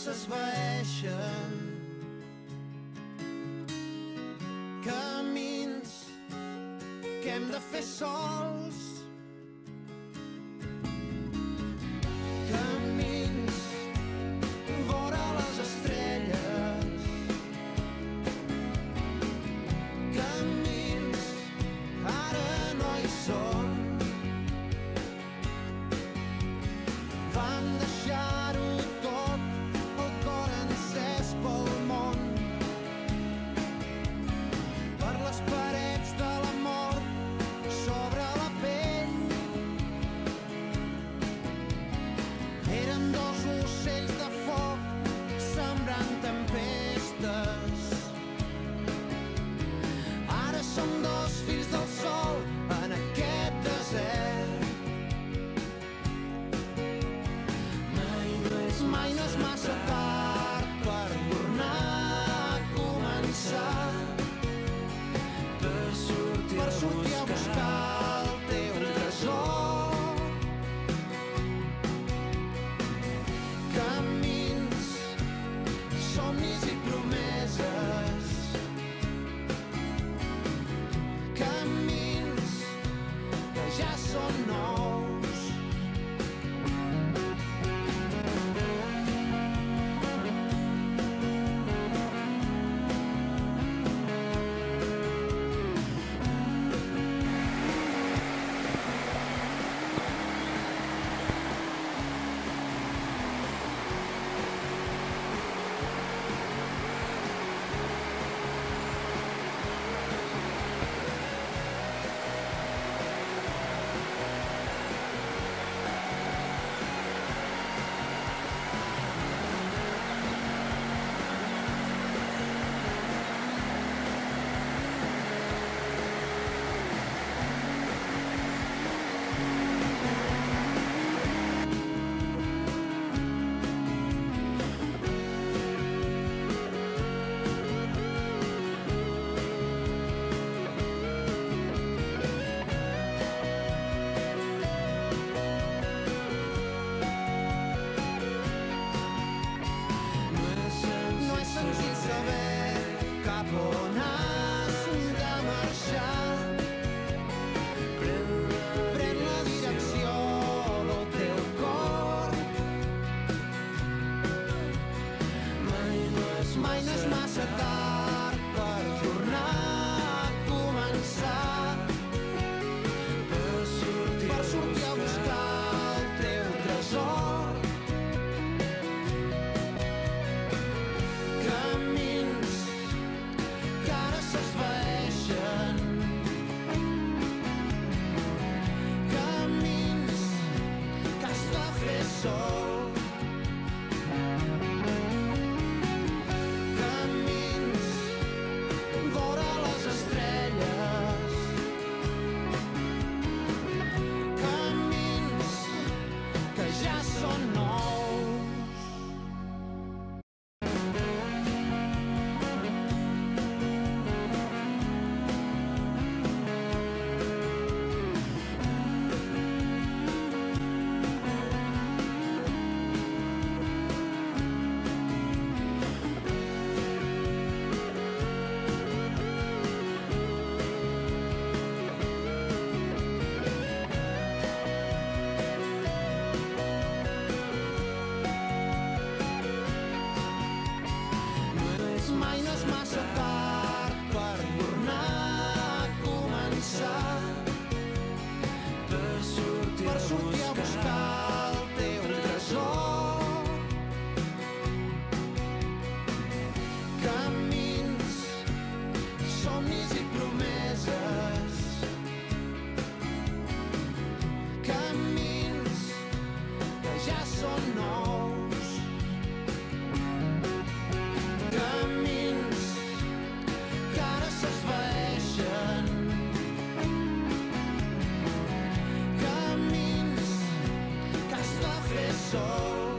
s'esvaeixen. Camins que hem de fer sols. Camins vora les estrelles. Camins ara no hi són. Van deixar some easy It's my más. soul